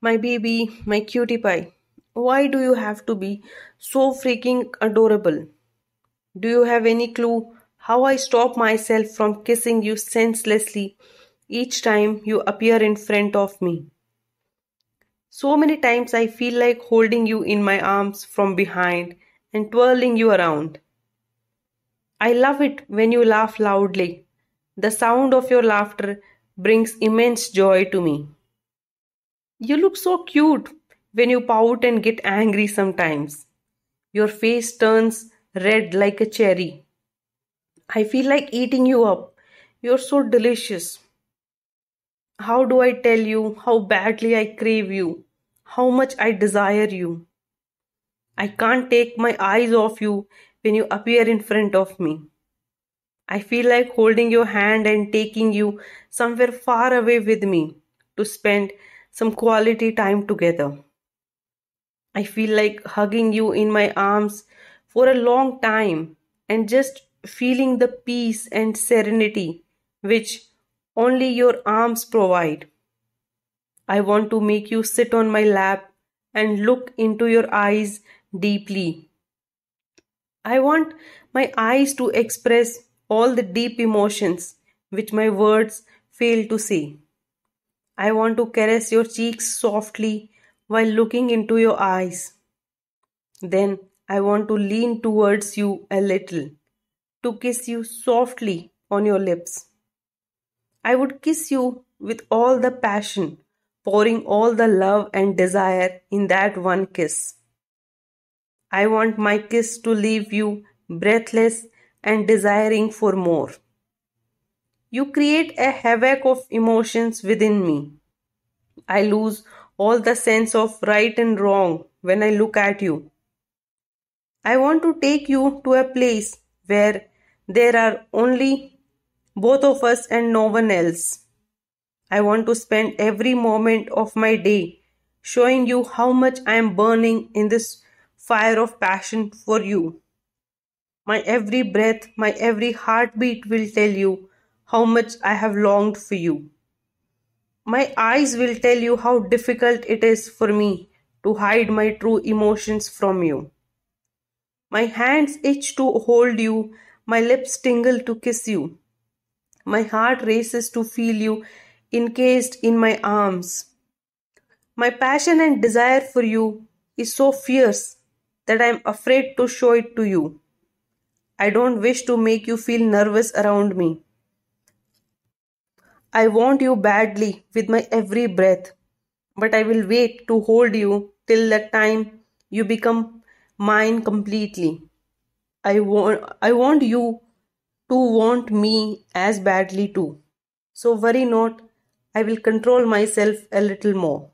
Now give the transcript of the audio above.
My baby, my cutie pie. Why do you have to be so freaking adorable? Do you have any clue how I stop myself from kissing you senselessly each time you appear in front of me? So many times I feel like holding you in my arms from behind and twirling you around. I love it when you laugh loudly. The sound of your laughter brings immense joy to me. You look so cute when you pout and get angry sometimes. Your face turns red like a cherry. I feel like eating you up. You're so delicious. How do I tell you how badly I crave you? How much I desire you? I can't take my eyes off you when you appear in front of me. I feel like holding your hand and taking you somewhere far away with me to spend some quality time together. I feel like hugging you in my arms for a long time and just feeling the peace and serenity which only your arms provide. I want to make you sit on my lap and look into your eyes deeply. I want my eyes to express all the deep emotions which my words fail to say. I want to caress your cheeks softly while looking into your eyes. Then I want to lean towards you a little to kiss you softly on your lips. I would kiss you with all the passion, pouring all the love and desire in that one kiss. I want my kiss to leave you breathless and desiring for more. You create a havoc of emotions within me. I lose all the sense of right and wrong when I look at you. I want to take you to a place where there are only both of us and no one else. I want to spend every moment of my day showing you how much I am burning in this fire of passion for you. My every breath, my every heartbeat will tell you how much I have longed for you. My eyes will tell you how difficult it is for me to hide my true emotions from you. My hands itch to hold you, my lips tingle to kiss you. My heart races to feel you encased in my arms. My passion and desire for you is so fierce that I am afraid to show it to you. I don't wish to make you feel nervous around me. I want you badly with my every breath, but I will wait to hold you till the time you become mine completely. I want I want you to want me as badly too. So worry not, I will control myself a little more.